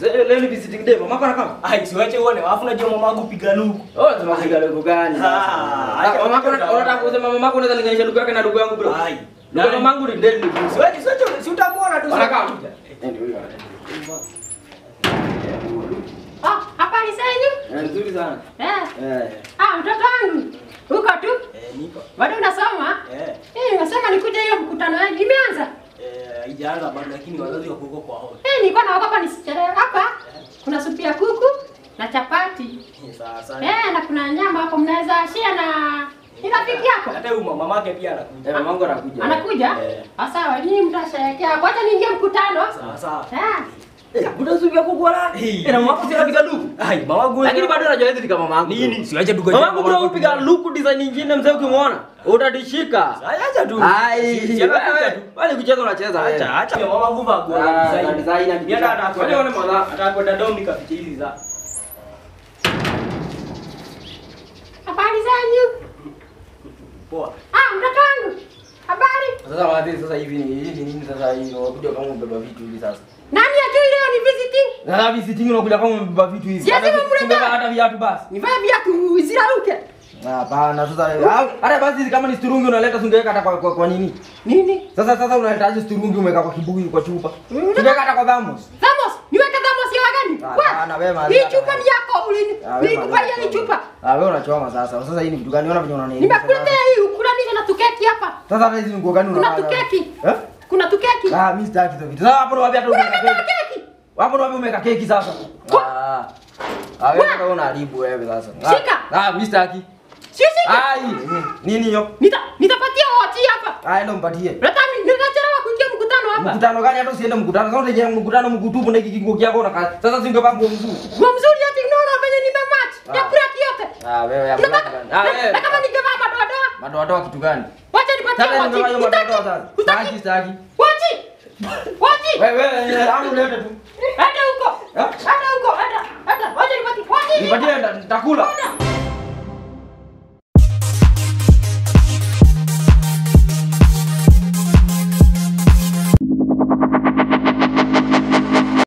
Ze- Leo ni visiting day, mama kana kama. Ai, siwache uone, alafu najua yangu piga luku. Oh, sema kupiga luku gani? Ah, mama kana unataka kusema mama yako unaweza linganisha luku yake na luku yangu bro? Ai. Luku ya yangu ni dead bro. Siwache, siwache, si utamwona tu. Kana kama. Ah, habari zenyu? Eh, nzuri sana. Eh. Eh. Ah, mtoto wangu. Uko tu? Eh, niko. Bado unasoma? Eh, Eh, unasema nikuje hiyo mkutano wangu Imeanza? Eh, haijaanza bado lakini wazazi wako huko kwa hoja. Eh, nilikuwa naogopa nisichelewe. Hapa kuna supu ya kuku na chapati. Eh, Sawa sawa. Eh, na kuna nyama hapo mnaweza share na ni rafiki yako. Hata huyu mama yake pia anakuja. Mama yangu anakuja. Anakuja? Eh. Ah, sawa, nyinyi mtasherehekea. Kwanza niingie mkutano. Sawa sawa. Eh. Eh, utasubia ya Hey. Eh, mama mamako si anapiga luku. Ai, yangu. Lakini bado anajua hizi kama mama yangu. nini? Siwache mama. Mama bro upiga luku design nyingine mzee ukimwona. Utatishika. Acha tu. Ai, tu. wale kucheza unacheza wewe. Acha, acha. Mama kwa Ah, design. na design na Mimi hata design. Kwani wana madha? atakwenda down nikafiche hizi za. Habari zenyu? Poa. Ah, mtoto wangu. Habari? Sasa wapi sasa hivi ni hivi nini sasa hivi unakuja kama umebeba vitu hivi sasa. Nani ajui leo ni Sasa visiting unakuja kama umebeba vitu hivi. Si lazima umebeba hata viatu basi. Nivae viatu ziraruke. Hapana sasa hata basi kama ni sturungi unaleta singeweka hata kwa, kwa, kwa nini? Nini? Sasa sasa unaletaje sturungi umeweka kwa kibuyu kwa chupa? Sungeweka hata kwa thermos. Thamos, niweke thamos ya wagani? Hapana, wewe Kwa, hii chupa ni yako ulini. Hii chupa Nilikupa mahali ni chupa. Ah wewe unachoma sasa. Sasa hii ni kitu gani? Unaona vinyo unanini? Nimekuletea hii ukulanisha na tukeki hapa. Sasa hata hizi ni nguo gani Kuna tuketi. tukeki. Eh? Kuna tukeki. Ah, mimi sitaki hizo vitu. Sasa hapo ndo wapi hata umeweka Hapo ndo umeweka keki sasa? Ah. Ah wewe unaharibu wewe sasa. Ah, Shika. Ah, mimi sitaki. shika. Ai, nini hiyo? Nita nitapatia wati hapa. Ah, ndio mpatie. Leta mimi nitachelewa kuingia mkutano hapa. Mkutano gani hata usiende mkutano. Sasa unaje mkutano mkutupu na hiki kingo unakaa. Sasa singevaa nguo mzuri. Nguo mzuri ati unaona venye nimematch. Ah. Ya kura kiote. Ah, wewe ya kura. Ah, wewe. na kama ningevaa madoadoa. Madoadoa kitu gani? Wacha nipatie. Utaki? Sitaki, sitaki. Wati. Wewe, hapo ulete tu. Hata huko. Eh? Hata huko. Hata. Hata. Wacha nipatie. Nipatie nitakula.